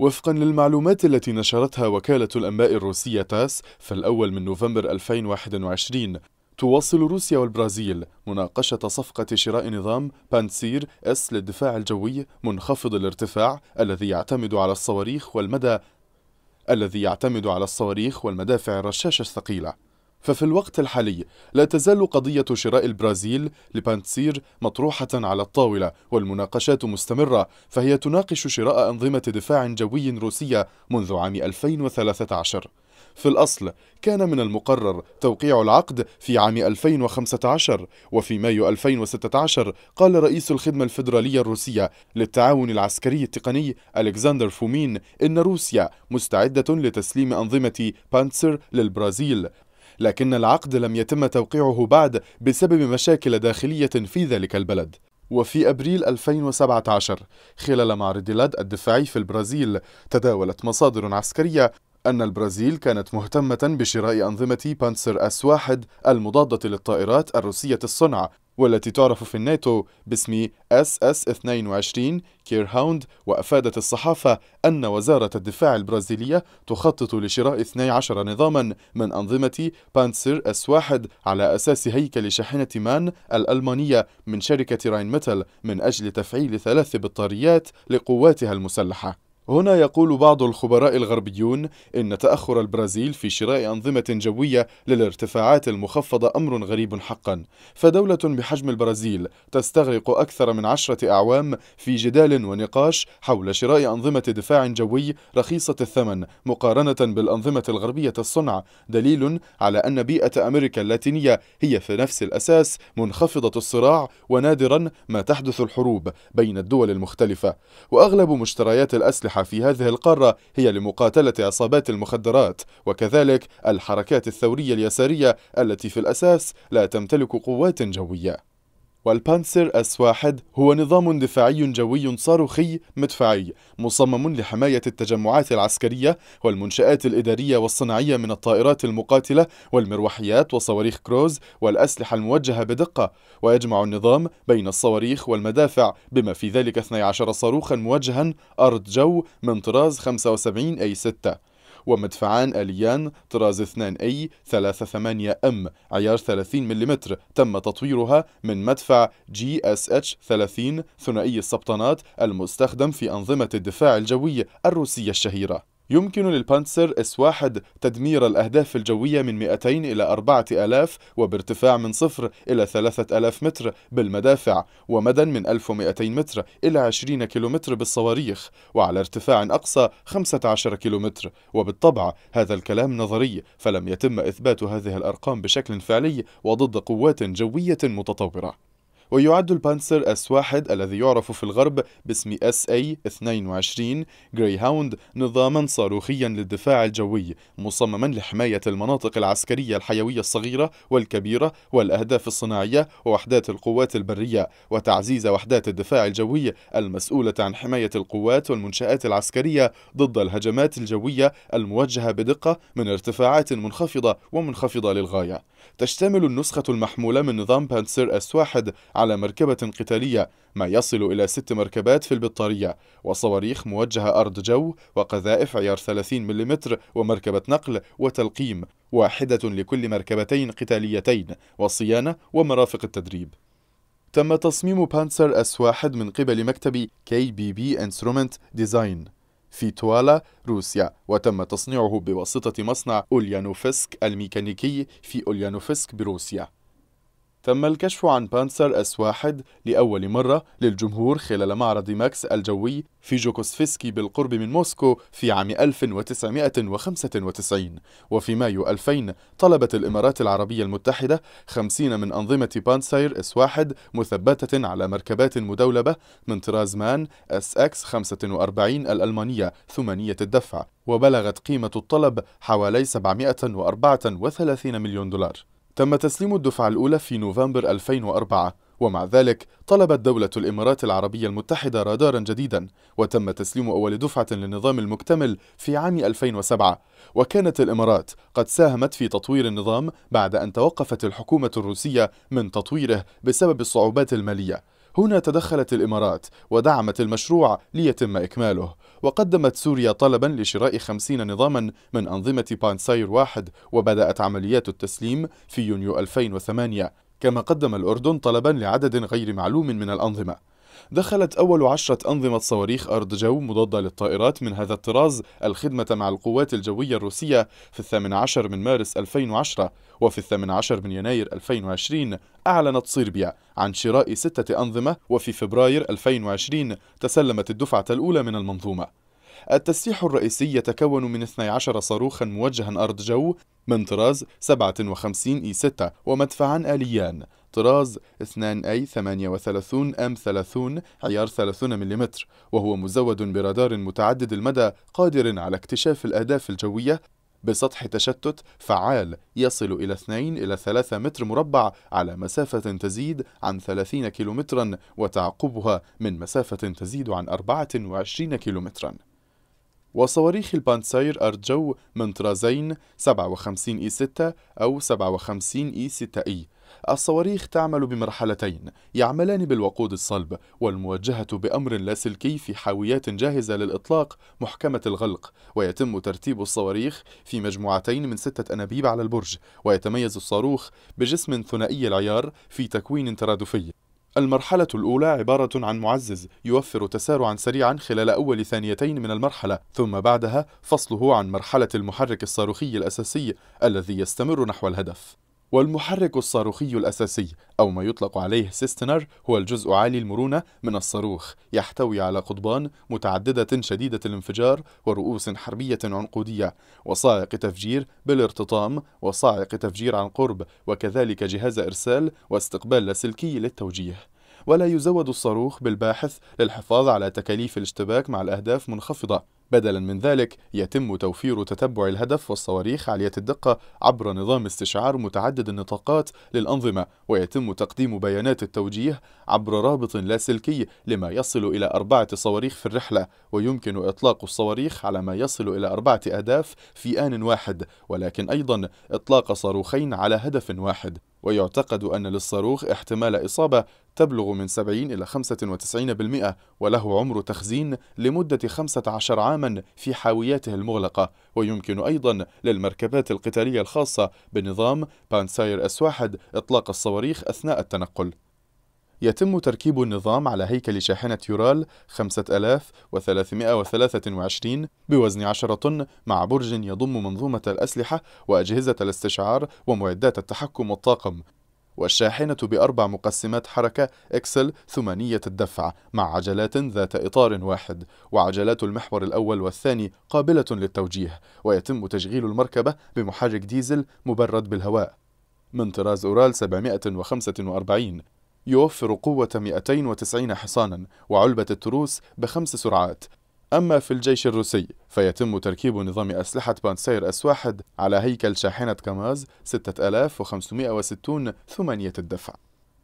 وفقا للمعلومات التي نشرتها وكالة الأنباء الروسية تاس في الأول من نوفمبر 2021 تواصل روسيا والبرازيل مناقشة صفقة شراء نظام بانسير S للدفاع الجوي منخفض الارتفاع الذي يعتمد على الصواريخ والمدى الذي يعتمد على الصواريخ والمدافع الرشاشة الثقيلة. ففي الوقت الحالي لا تزال قضية شراء البرازيل لبانتسير مطروحة على الطاولة والمناقشات مستمرة فهي تناقش شراء أنظمة دفاع جوي روسية منذ عام 2013 في الأصل كان من المقرر توقيع العقد في عام 2015 وفي مايو 2016 قال رئيس الخدمة الفيدرالية الروسية للتعاون العسكري التقني ألكسندر فومين إن روسيا مستعدة لتسليم أنظمة بانتسر للبرازيل. لكن العقد لم يتم توقيعه بعد بسبب مشاكل داخلية في ذلك البلد. وفي أبريل 2017 خلال معرض لاد الدفاعي في البرازيل تداولت مصادر عسكرية أن البرازيل كانت مهتمة بشراء أنظمة بانسر S واحد المضادة للطائرات الروسية الصنع. والتي تعرف في الناتو باسم SA 22 Greyhound وأفادت الصحافة أن وزارة الدفاع البرازيلية تخطط لشراء 12 نظاما من أنظمة بانسر S 1 على أساس هيكل شاحنة MAN الألمانية من شركة Rheinmetall من أجل تفعيل ثلاث بطاريات لقواتها المسلحة. هنا يقول بعض الخبراء الغربيون إن تأخر البرازيل في شراء أنظمة جوية للارتفاعات المخفضة أمر غريب حقا. فدولة بحجم البرازيل تستغرق أكثر من عشرة أعوام في جدال ونقاش حول شراء أنظمة دفاع جوي رخيصة الثمن مقارنة بالأنظمة الغربية الصنع. دليل على أن بيئة أمريكا اللاتينية هي في نفس الأساس منخفضة الصراع ونادرا ما تحدث الحروب بين الدول المختلفة. وأغلب مشتريات الأسلحة في هذه القارة هي لمقاتلة عصابات المخدرات وكذلك الحركات الثورية اليسارية التي في الأساس لا تمتلك قوات جوية. والبانسر S واحد هو نظام دفاعي جوي صاروخي مدفعي مصمم لحماية التجمعات العسكرية والمنشآت الإدارية والصناعية من الطائرات المقاتلة والمروحيات وصواريخ كروز والأسلحة الموجهة بدقة. ويجمع النظام بين الصواريخ والمدافع بما في ذلك 12 صاروخا موجها أرض جو من طراز 75 E 6 ومدفعان آليان طراز 2 A 38 M عيار 30 ملم تم تطويرها من مدفع جي إس إتش 30 ثنائي السبطنات المستخدم في أنظمة الدفاع الجوي الروسية الشهيرة. يمكن للبانسر S واحد تدمير الأهداف الجوية من 200 إلى 4000 وبارتفاع من صفر إلى 3000 متر بالمدافع ومدى من 1200 متر إلى 20 كيلومتر بالصواريخ وعلى ارتفاع أقصى 15 كيلومتر. وبالطبع هذا الكلام نظري فلم يتم إثبات هذه الأرقام بشكل فعلي وضد قوات جوية متطورة. ويعد البانسر S واحد الذي يعرف في الغرب باسم SA 22 Greyhound نظاما صاروخيا للدفاع الجوي مصمما لحماية المناطق العسكرية الحيوية الصغيرة والكبيرة والأهداف الصناعية ووحدات القوات البرية وتعزيز وحدات الدفاع الجوي المسؤولة عن حماية القوات والمنشآت العسكرية ضد الهجمات الجوية الموجهة بدقة من ارتفاعات منخفضة ومنخفضة للغاية. تشتمل النسخة المحمولة من نظام بانتسير S واحد على مركبة قتالية ما يصل إلى ست مركبات في البطارية وصواريخ موجهة أرض جو وقذائف عيار 30 ملم ومركبة نقل وتلقيم واحدة لكل مركبتين قتاليتين وصيانة ومرافق التدريب. تم تصميم بانتسير S واحد من قبل مكتب KBP Instrument Design في تولا روسيا وتم تصنيعه بواسطة مصنع أوليانوفسك الميكانيكي في أوليانوفسك بروسيا. تم الكشف عن بانتسير S واحد لأول مرة للجمهور خلال معرض ماكس الجوي في جوكوسفسكي بالقرب من موسكو في عام 1995 وفي مايو 2000 طلبت الإمارات العربية المتحدة 50 من أنظمة بانتسير S واحد مثبتة على مركبات مدولبة من طراز MAN SX 45 الألمانية ثمانية الدفع وبلغت قيمة الطلب حوالي 734 مليون دولار. تم تسليم الدفعة الأولى في نوفمبر 2004 ومع ذلك طلبت دولة الإمارات العربية المتحدة رادارا جديدا وتم تسليم أول دفعة للنظام المكتمل في عام 2007 وكانت الإمارات قد ساهمت في تطوير النظام بعد أن توقفت الحكومة الروسية من تطويره بسبب الصعوبات المالية. هنا تدخلت الإمارات ودعمت المشروع ليتم إكماله. وقدمت سوريا طلبا لشراء خمسين نظاما من أنظمة بانساير واحد وبدأت عمليات التسليم في يونيو 2008 كما قدم الأردن طلبا لعدد غير معلوم من الأنظمة. دخلت أول عشرة أنظمة صواريخ أرض جو مضادة للطائرات من هذا الطراز الخدمة مع القوات الجوية الروسية في الثامن عشر من مارس 2010 وفي الثامن عشر من يناير 2020 أعلنت صربيا عن شراء ستة أنظمة وفي فبراير 2020 تسلمت الدفعة الأولى من المنظومة. التسليح الرئيسي يتكون من 12 صاروخا موجها أرض جو من طراز 57 إي 6 ومدفعا آليان طراز 2 أي 38 أم 30 عيار 30 ملم وهو مزود برادار متعدد المدى قادر على اكتشاف الأهداف الجوية بسطح تشتت فعال يصل إلى 2 إلى 3 متر مربع على مسافة تزيد عن 30 كيلومترا وتعقبها من مسافة تزيد عن 24 كيلومترا. وصواريخ البانساير أرض جو من طرازين 57 E 6 أو 57 E 6 E. الصواريخ تعمل بمرحلتين يعملان بالوقود الصلب والموجهة بأمر لاسلكي في حاويات جاهزة للإطلاق محكمة الغلق ويتم ترتيب الصواريخ في مجموعتين من ستة أنابيب على البرج ويتميز الصاروخ بجسم ثنائي العيار في تكوين ترادفي. المرحلة الأولى عبارة عن معزز يوفر تسارعا سريعا خلال أول ثانيتين من المرحلة ثم بعدها فصله عن مرحلة المحرك الصاروخي الأساسي الذي يستمر نحو الهدف. والمحرك الصاروخي الأساسي أو ما يطلق عليه سيستنر هو الجزء عالي المرونة من الصاروخ يحتوي على قضبان متعددة شديدة الانفجار ورؤوس حربية عنقودية وصاعق تفجير بالارتطام وصاعق تفجير عن قرب وكذلك جهاز إرسال واستقبال لاسلكي للتوجيه. ولا يزود الصاروخ بالباحث للحفاظ على تكاليف الاشتباك مع الأهداف منخفضة. بدلا من ذلك يتم توفير تتبع الهدف والصواريخ عالية الدقة عبر نظام استشعار متعدد النطاقات للأنظمة ويتم تقديم بيانات التوجيه عبر رابط لاسلكي لما يصل إلى أربعة صواريخ في الرحلة ويمكن إطلاق الصواريخ على ما يصل إلى أربعة أهداف في آن واحد ولكن أيضا إطلاق صاروخين على هدف واحد. ويعتقد أن للصاروخ احتمال إصابة تبلغ من 70 إلى 95% وله عمر تخزين لمدة 15 عاما في حاوياته المغلقة. ويمكن أيضا للمركبات القتالية الخاصة بنظام بانتساير S 1 إطلاق الصواريخ أثناء التنقل. يتم تركيب النظام على هيكل شاحنة يورال 5323 بوزن 10 طن مع برج يضم منظومة الأسلحة وأجهزة الاستشعار ومعدات التحكم والطاقم. والشاحنة بأربع مقسمات حركة إكسل ثمانية الدفع مع عجلات ذات إطار واحد وعجلات المحور الأول والثاني قابلة للتوجيه ويتم تشغيل المركبة بمحرك ديزل مبرد بالهواء. من طراز أورال 745 يوفر قوة 290 حصانا وعلبة التروس بخمس سرعات. أما في الجيش الروسي فيتم تركيب نظام أسلحة بانتسير S واحد على هيكل شاحنة كاماز 6560 ثمانية الدفع.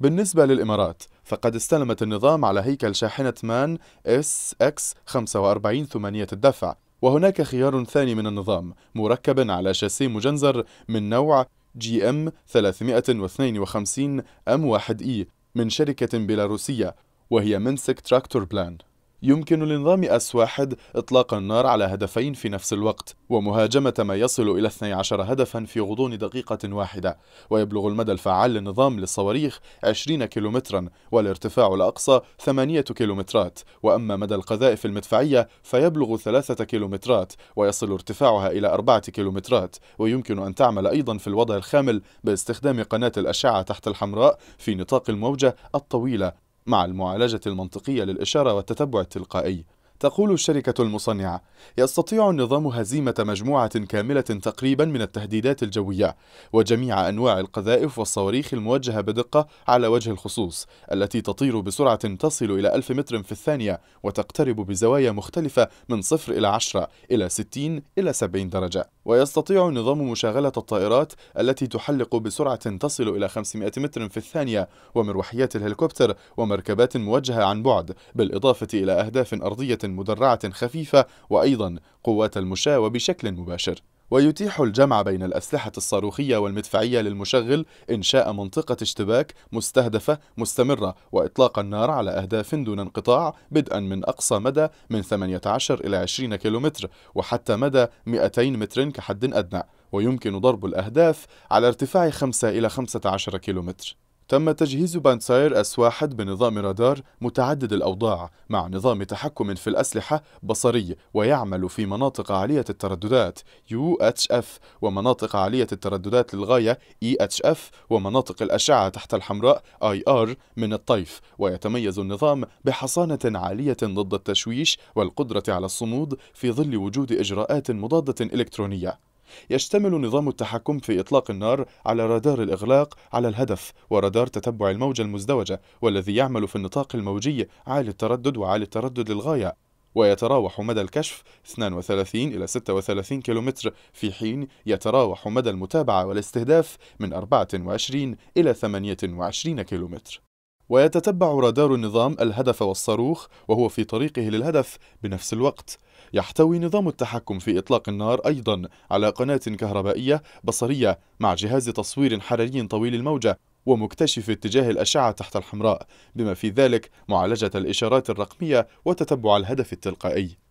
بالنسبة للإمارات فقد استلمت النظام على هيكل شاحنة MAN SX 45 ثمانية الدفع. وهناك خيار ثاني من النظام مركب على شاسيه مجنزر من نوع GM 352 M 1 E. من شركة بيلاروسية وهي Minsk Tractor Plant يمكن لنظام S واحد إطلاق النار على هدفين في نفس الوقت ومهاجمة ما يصل إلى 12 هدفا في غضون دقيقة واحدة ويبلغ المدى الفعال للنظام للصواريخ 20 كيلومترا والارتفاع الأقصى 8 كيلومترات وأما مدى القذائف المدفعية فيبلغ 3 كيلومترات ويصل ارتفاعها إلى 4 كيلومترات ويمكن أن تعمل أيضا في الوضع الخامل باستخدام قناة الأشعة تحت الحمراء في نطاق الموجة الطويلة. مع المعالجة المنطقية للإشارة والتتبع التلقائي. تقول الشركة المصنعة يستطيع النظام هزيمة مجموعة كاملة تقريبا من التهديدات الجوية وجميع أنواع القذائف والصواريخ الموجهة بدقة على وجه الخصوص التي تطير بسرعة تصل إلى 1000 متر في الثانية وتقترب بزوايا مختلفة من 0 إلى 10 إلى 60 إلى 70 درجة. ويستطيع النظام مشاغلة الطائرات التي تحلق بسرعة تصل إلى 500 متر في الثانية ومروحيات الهليكوبتر ومركبات موجهة عن بعد بالإضافة إلى أهداف أرضية مدرعة خفيفة وأيضا قوات المشاة وبشكل مباشر. ويتيح الجمع بين الأسلحة الصاروخية والمدفعية للمشغل إنشاء منطقة اشتباك مستهدفة مستمرة وإطلاق النار على أهداف دون انقطاع بدءا من أقصى مدى من 18 إلى 20 كيلومتر وحتى مدى 200 متر كحد أدنى ويمكن ضرب الأهداف على ارتفاع 5 إلى 15 كيلومتر. تم تجهيز بانتساير S واحد بنظام رادار متعدد الأوضاع مع نظام تحكم في الأسلحة بصري ويعمل في مناطق عالية الترددات UHF ومناطق عالية الترددات للغاية EHF ومناطق الأشعة تحت الحمراء IR من الطيف ويتميز النظام بحصانة عالية ضد التشويش والقدرة على الصمود في ظل وجود إجراءات مضادة إلكترونية. يشتمل نظام التحكم في إطلاق النار على رادار الإغلاق على الهدف ورادار تتبع الموجة المزدوجة والذي يعمل في النطاق الموجي عالي التردد وعالي التردد للغاية. ويتراوح مدى الكشف 32 إلى 36 كيلومتر في حين يتراوح مدى المتابعة والاستهداف من 24 إلى 28 كيلومتر. ويتتبع رادار النظام الهدف والصاروخ وهو في طريقه للهدف بنفس الوقت. يحتوي نظام التحكم في إطلاق النار أيضا على قناة كهربائية بصرية مع جهاز تصوير حراري طويل الموجة ومكتشف اتجاه الأشعة تحت الحمراء بما في ذلك معالجة الإشارات الرقمية وتتبع الهدف التلقائي.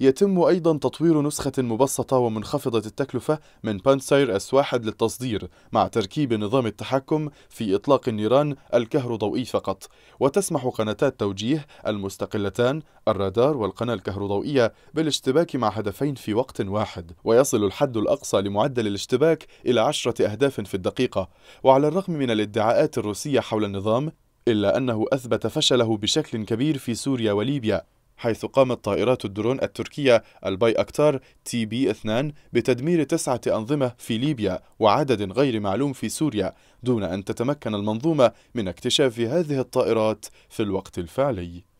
يتم أيضا تطوير نسخة مبسطة ومنخفضة التكلفة من بانتساير S واحد للتصدير مع تركيب نظام التحكم في إطلاق النيران الكهروضوئي فقط. وتسمح قناتا التوجيه المستقلتان الرادار والقناة الكهروضوئية بالاشتباك مع هدفين في وقت واحد. ويصل الحد الأقصى لمعدل الاشتباك إلى عشرة أهداف في الدقيقة. وعلى الرغم من الادعاءات الروسية حول النظام إلا أنه أثبت فشله بشكل كبير في سوريا وليبيا. حيث قامت طائرات الدرون التركية ال Bayraktar TB 2 بتدمير تسعة أنظمة في ليبيا وعدد غير معلوم في سوريا دون أن تتمكن المنظومة من اكتشاف هذه الطائرات في الوقت الفعلي.